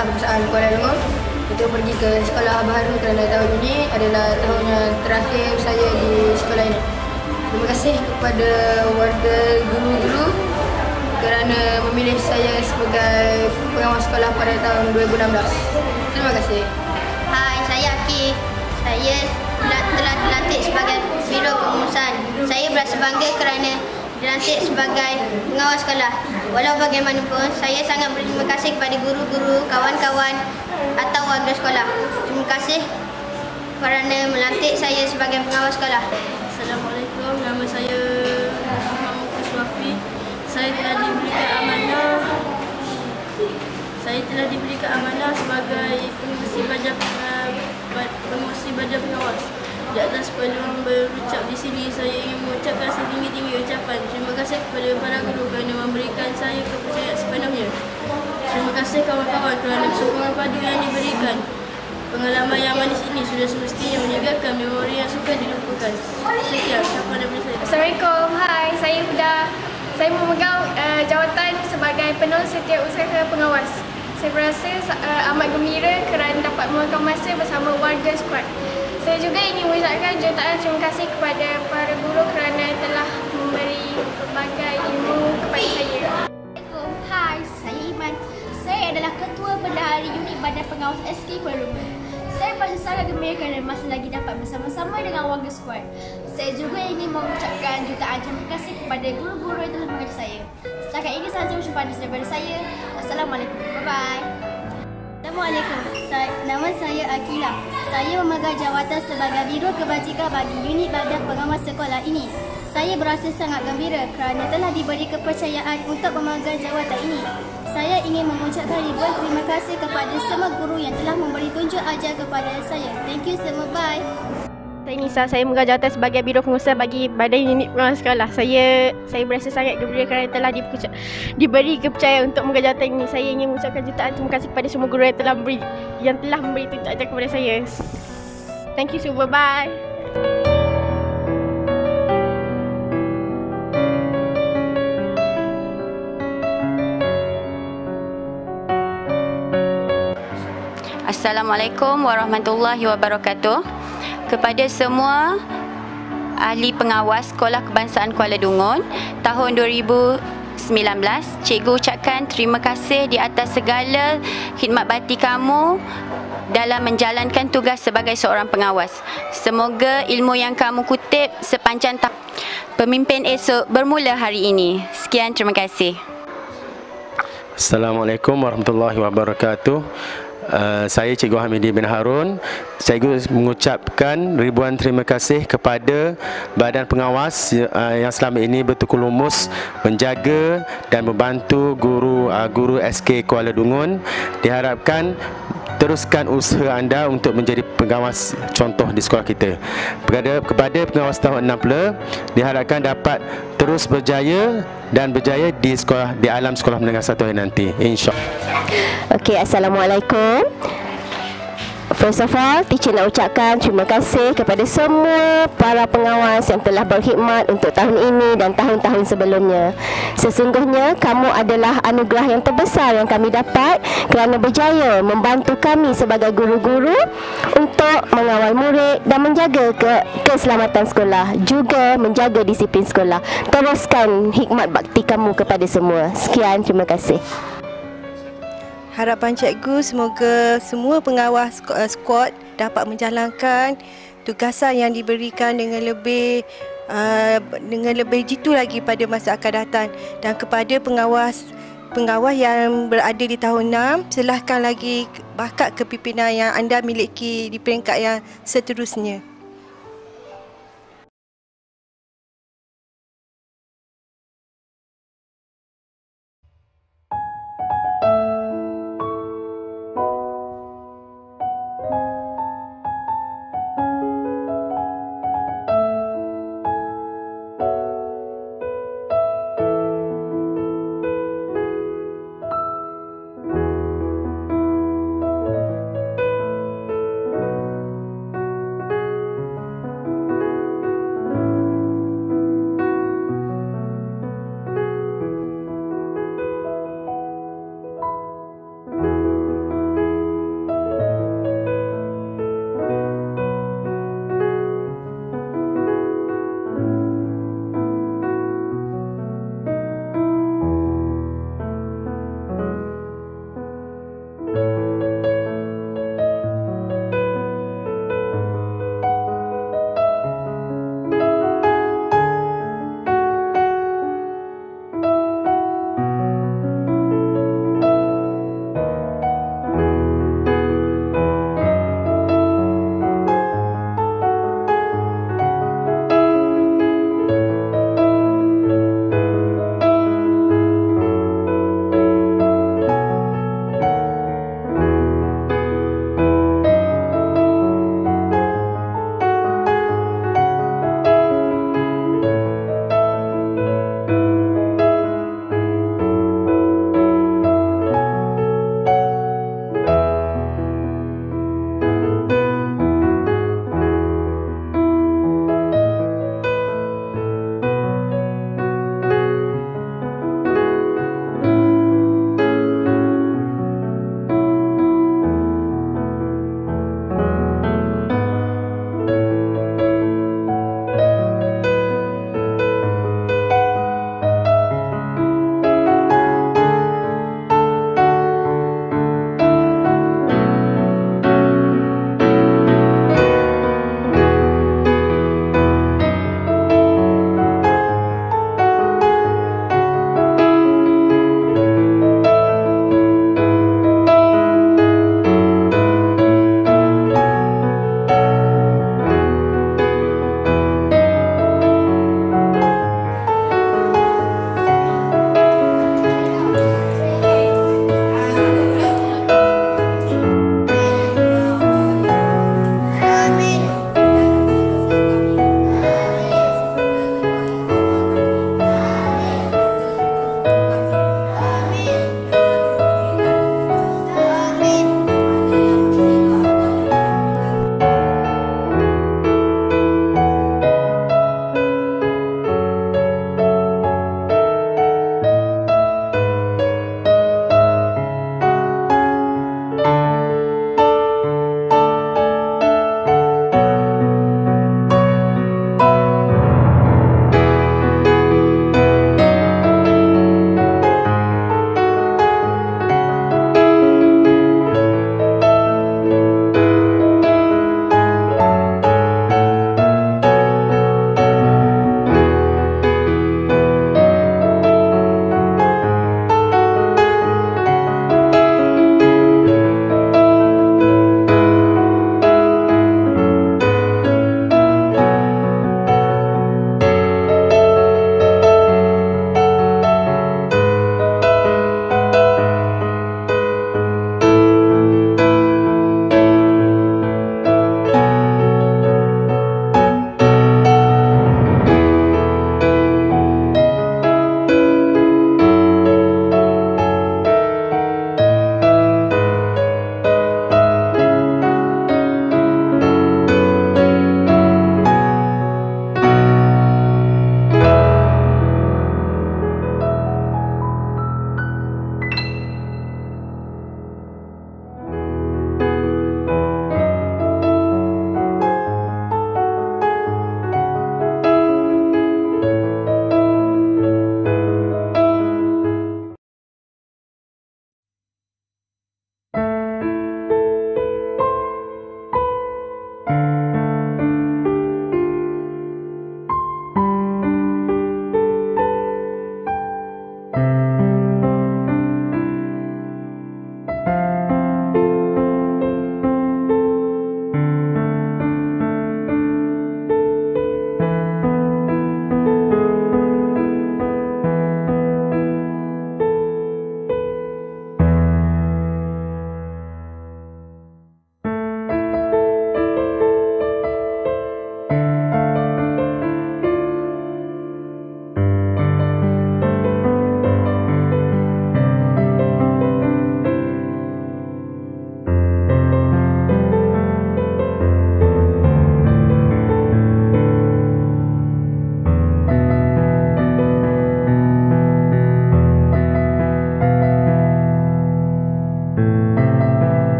Sekolah Kebangsaan Kuala Lumpur untuk pergi ke sekolah baru kerana tahun ini adalah tahun yang terakhir saya di sekolah ini. Terima kasih kepada warga guru-guru kerana memilih saya sebagai pengawas sekolah pada tahun 2016. Terima kasih. Hai, saya Aki. Saya telah dilantik sebagai Biro Pengurusan. Saya berasa bangga kerana dilantik sebagai pengawas sekolah. Walau bagaimanapun, saya sangat berterima kasih kepada guru-guru, kawan-kawan atau warga sekolah. Terima kasih kerana melantik saya sebagai pengawas sekolah. Assalamualaikum, nama saya Muhammad Kuswafi. Saya telah diberikan amanah saya telah diberikan amanah sebagai berucap di sini, saya ingin mengucapkan setinggi-tinggi ucapan terima kasih kepada para guru kerana memberikan saya kepercayaan sepenuhnya. Terima kasih kawan-kawan kerana sokongan padu yang diberikan. Pengalaman yang manis ini sudah semestinya menyegarkan memori yang suka dilupakan. Sekian, siapa daripada saya. Assalamualaikum, hai, saya Huda. Saya memegang uh, jawatan sebagai penolong setiausaha pengawas. Saya berasa uh, amat gembira kerana dapat meluangkan masa bersama warga skuad. Saya juga ingin mengucapkan jutaan terima kasih kepada para guru kerana telah memberi pelbagai ilmu kepada saya. Assalamualaikum. Hai, saya Iman. Saya adalah Ketua Bendahari Unit Badan Pengawas SK Kuala Lumpur. Saya merasa sangat gembira kerana masih lagi dapat bersama-sama dengan warga skuad. Saya juga ingin mengucapkan jutaan terima kasih kepada guru-guru yang telah mengajar saya. Setakat ini sahaja ucapan daripada saya. Assalamualaikum. Bye-bye. Assalamualaikum. Saya, nama saya Akila. Saya memegang jawatan sebagai Biro Kebajikan bagi unit badan pengawas sekolah ini. Saya berasa sangat gembira kerana telah diberi kepercayaan untuk memegang jawatan ini. Saya ingin mengucapkan ribuan terima kasih kepada semua guru yang telah memberi tunjuk ajar kepada saya. Thank you semua. Bye. Saya Nisa, saya memegang jawatan sebagai Biro Pengusaha bagi Badan Unit Pengawas Sekolah. Saya saya berasa sangat gembira kerana telah diberi kepercayaan untuk memegang jawatan ini. Saya ingin mengucapkan jutaan terima kasih kepada semua guru yang telah memberi yang telah memberi tunjuk kepada saya. Thank you semua. Bye. Assalamualaikum warahmatullahi wabarakatuh. Kepada semua ahli pengawas Sekolah Kebangsaan Kuala Dungun tahun 2019, cikgu ucapkan terima kasih di atas segala khidmat bakti kamu dalam menjalankan tugas sebagai seorang pengawas. Semoga ilmu yang kamu kutip sepanjang tahun pemimpin esok bermula hari ini. Sekian, terima kasih. Assalamualaikum warahmatullahi wabarakatuh. Uh, saya Cikgu Hamidi bin Harun. Cikgu mengucapkan ribuan terima kasih kepada badan pengawas uh, yang selama ini bertukul lumus menjaga dan membantu guru uh, guru SK Kuala Dungun. Diharapkan teruskan usaha anda untuk menjadi pengawas contoh di sekolah kita. Kepada, kepada pengawas tahun 6 pula, diharapkan dapat terus berjaya dan berjaya di sekolah di alam sekolah menengah satu hari nanti. InsyaAllah. Okey, Assalamualaikum. First of all, teacher nak ucapkan terima kasih kepada semua para pengawas yang telah berkhidmat untuk tahun ini dan tahun-tahun sebelumnya. Sesungguhnya, kamu adalah anugerah yang terbesar yang kami dapat kerana berjaya membantu kami sebagai guru-guru untuk mengawal murid dan menjaga ke keselamatan sekolah, juga menjaga disiplin sekolah. Teruskan hikmat bakti kamu kepada semua. Sekian, terima kasih. Harapan cikgu semoga semua pengawas eh, skuad dapat menjalankan tugasan yang diberikan dengan lebih uh, dengan lebih jitu lagi pada masa akan datang dan kepada pengawas pengawas yang berada di tahun 6 silahkan lagi bakat kepimpinan yang anda miliki di peringkat yang seterusnya.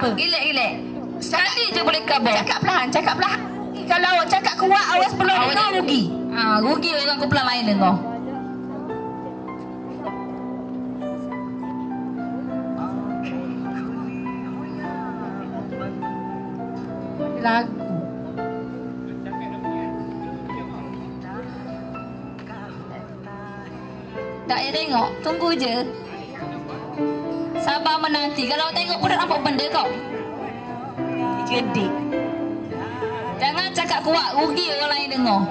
Apa. Relax, relax. Sekali je boleh kabur. Cakap perlahan, cakap perlahan. Kalau cakap kuat awas belum dengar rugi. Ha, rugi orang kumpulan lain dengar. Lagu. Tak payah tengok, tunggu je. Sabar menanti. Kalau tengok pun nampak benda kau. Cedik. Jangan cakap kuat. Rugi orang lain dengar.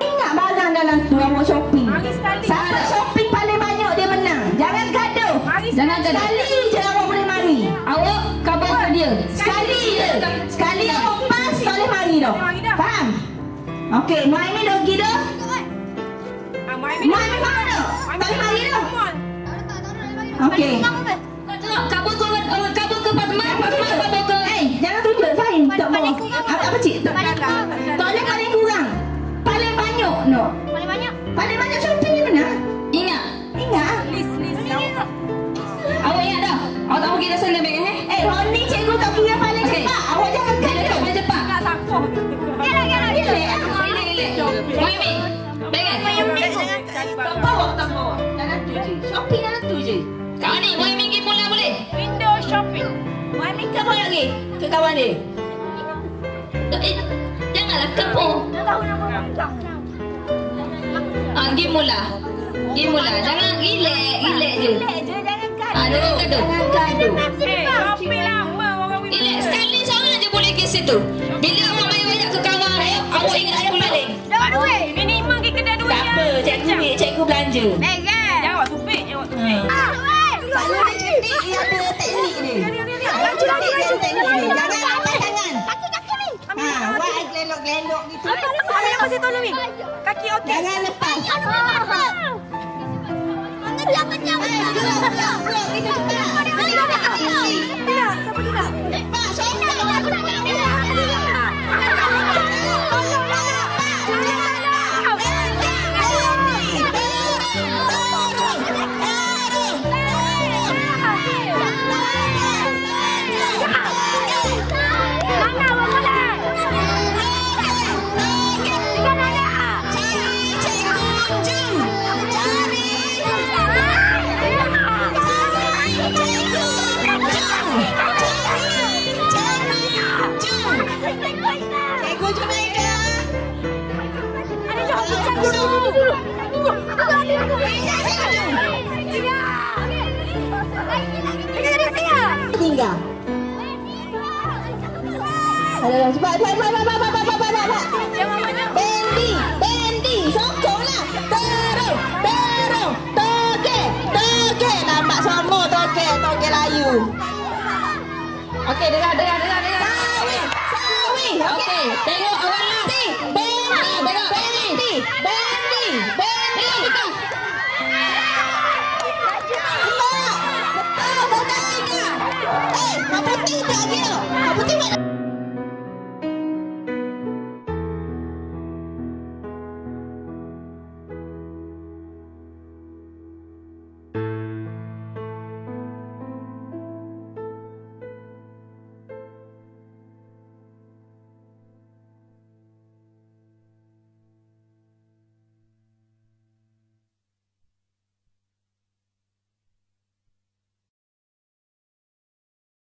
Ingat barang dalam tu shopping. Jangan gaduh. Sekali je awak boleh mari. Awak kabar ke dia. Sekali je. Sekali awak pas tak boleh mari dah. Faham? Okey, Muaimin dah pergi dah. Muaimin mana dah? Tak boleh mari dah. Okey. Ke kawan dia? Eh, janganlah kepo. Dah tahu nama bang. Ah, pergi mula. Pergi mula. Jangan relax, relax je. Relax je jangan gaduh. Ah, jangan gaduh. Jangan gaduh. Eh. Relax sekali seorang je boleh ke situ. Bila awak main banyak ke kawan awak, ingat sepuluh. Dapat duit. Minimum ke kedai duit. Tak apa, cikgu cikgu belanja. Megan. elok gitu. Apa yang masih tolong lumi? Kaki okey. Jangan lepas. Jangan lepas. Jangan jangan jangan. Jangan jangan jangan. Jangan jangan jangan. Jangan jangan jangan. Jangan jangan jangan. Jangan jangan Okey, dengar, dengar, dengar, dengar. Sawi, sawi. Okey, tengok awak Benny, Si, Benny, Benny, Benny, Benny, Benny. Apa tiga? Apa dia, Apa tiga?